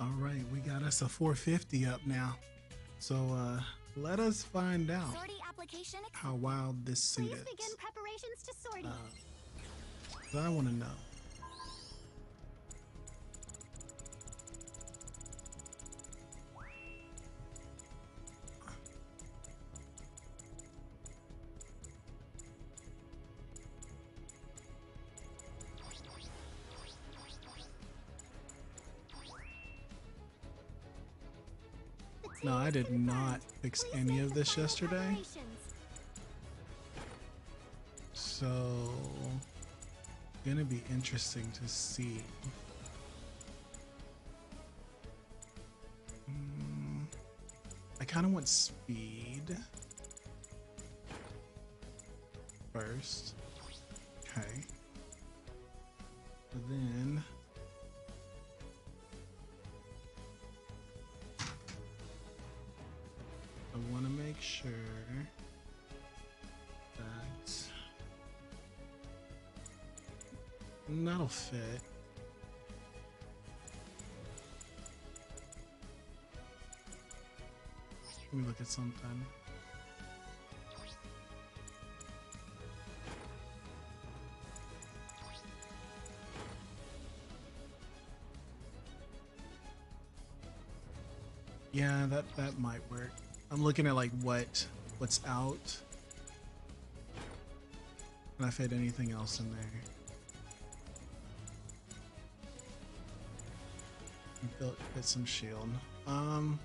All right, we got us a 450 up now. So uh, let us find out Sortie application accepted. how wild this suit Please is. begin preparations to sortie. Uh, I want to know. No, I did not fix any of this yesterday. So, gonna be interesting to see. Mm, I kind of want speed first. Okay. Then. I want to make sure that that'll fit. Let me look at something. Yeah, that that might work. I'm looking at like what what's out. And I fit anything else in there. Built fit some shield. Um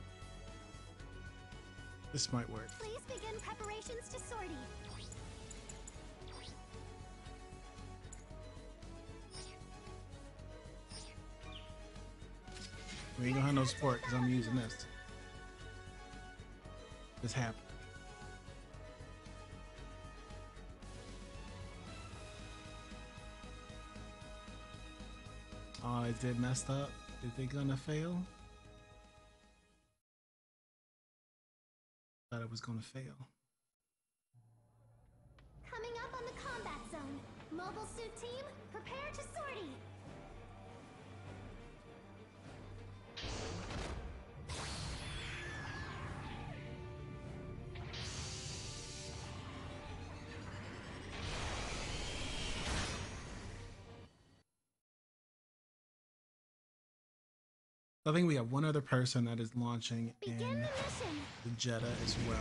this might work. Please begin preparations to sortie. We ain't gonna have no support because I'm using this. This happened. Oh, is it messed up? Is it gonna fail? Thought it was gonna fail. I think we have one other person that is launching Begin in the the Jeda as well.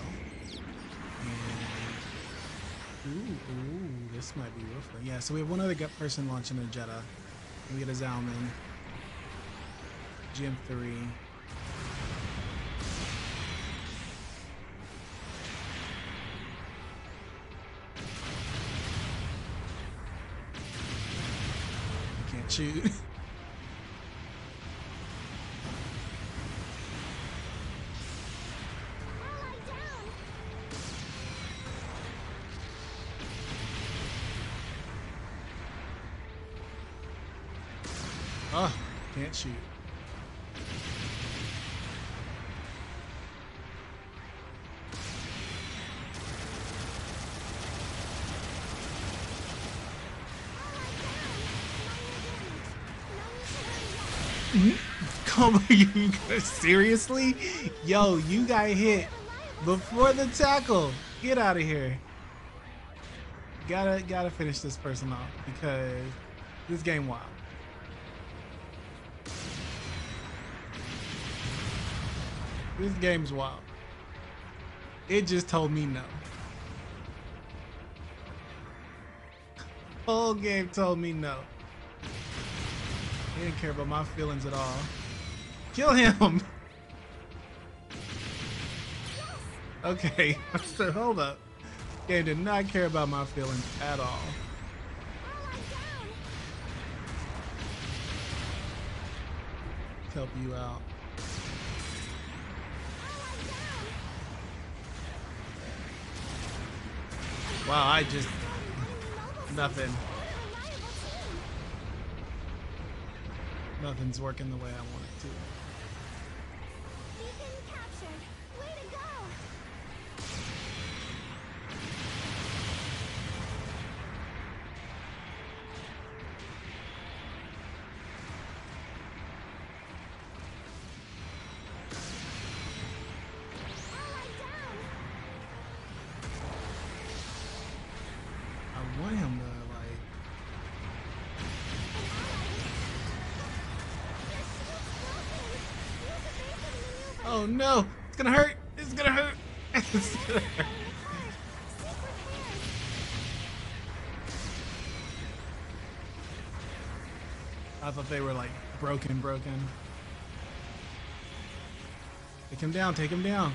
And ooh, ooh, this might be real fun. Yeah, so we have one other person launching a Jeda. We get a Zalman. GM3. Can't shoot. can't shoot. Come on, you seriously? Yo, you got hit before the tackle. Get out of here. Gotta gotta finish this person off because this game wild. This game's wild. It just told me no. Whole game told me no. He didn't care about my feelings at all. Kill him! Okay, so hold up. Game did not care about my feelings at all. Help you out. Wow, I just nothing. Nothing's working the way I want it to. Oh no, it's gonna hurt. It's gonna hurt. It's gonna hurt. I thought they were like broken, broken. Take him down, take him down.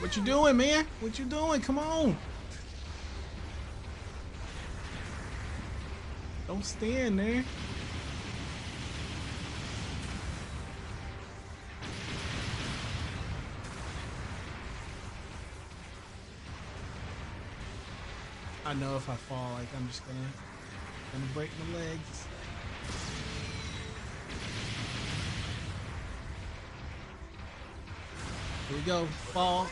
What you doing, man? What you doing? Come on. Don't stand there. I know if I fall, like I'm just gonna gonna break my legs. Here we go. Fall.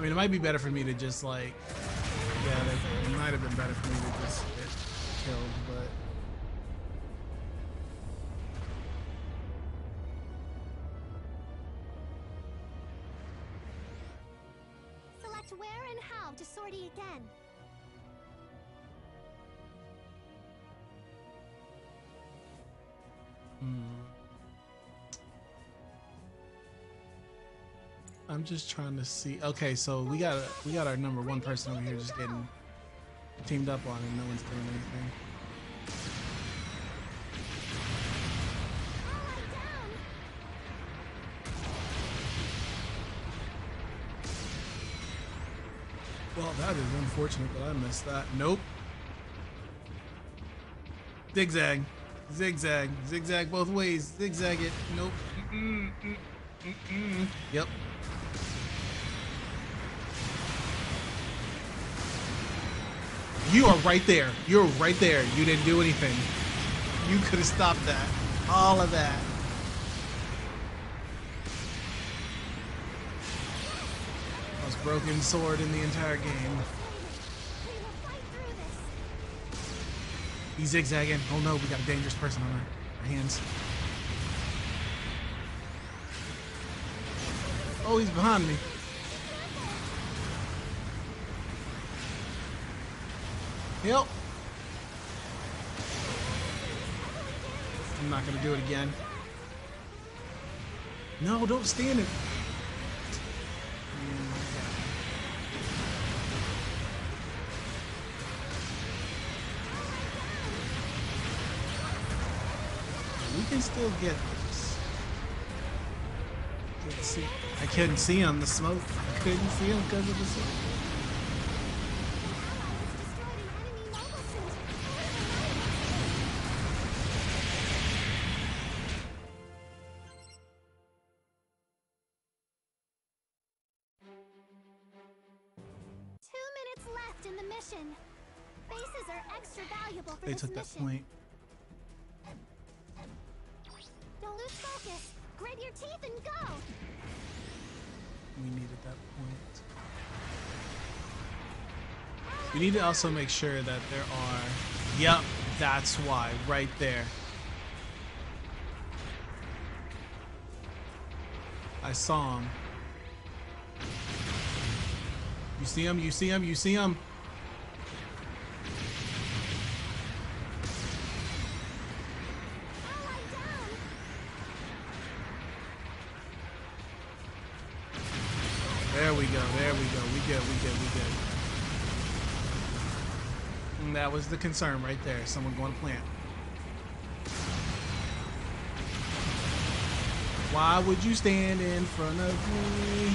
I mean, it might be better for me to just like, yeah, it might have been better for me to just get killed, but Select where and how to sortie again. Hmm. I'm just trying to see. Okay, so we got we got our number one person over here just getting teamed up on, and no one's doing anything. Well, that is unfortunate that I missed that. Nope. Zigzag. Zigzag. Zigzag both ways. Zigzag it. Nope. Mm-mm, mm, mm-mm. Yep. You are right there. You're right there. You didn't do anything. You could have stopped that. All of that. Most broken sword in the entire game. He's zigzagging. Oh no, we got a dangerous person on our, our hands. Oh, he's behind me. Yep. I'm not gonna do it again. No, don't stand it. We can still get this. Can't see. I couldn't see him. The smoke. I couldn't see him because of the smoke. The mission. Bases are extra valuable for They this took that mission. point. Don't lose focus. Grit your teeth and go. We needed that point. We need to also make sure that there are. Yep, that's why. Right there. I saw him. You see him? You see him? You see him? We go. There we go. We good. We good. We good. And that was the concern right there. Someone going to plant. Why would you stand in front of me?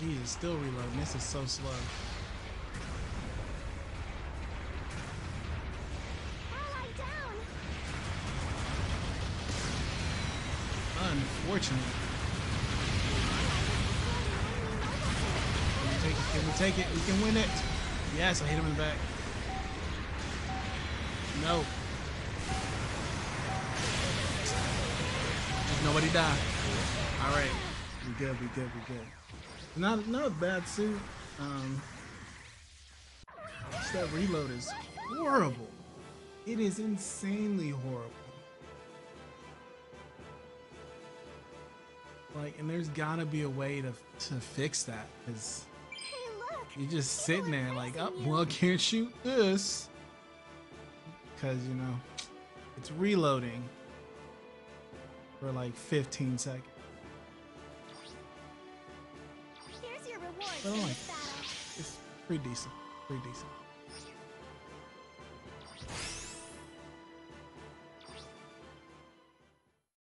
Jesus, still reloading. This is so slow. Unfortunate. Can we take it? Can we take it? We can win it. Yes, I hit him in the back. No. Just nobody die. All right. We good. We good. We good. Not not a bad suit. Um, that reload is horrible. It is insanely horrible. Like, and there's gotta be a way to to fix that because Hey, look. you're just sitting there like, oh, you. well, can't shoot this because you know it's reloading for like 15 seconds. But I like battle. It's pretty decent. Pretty decent.